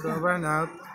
Ito, burn out. Di ba?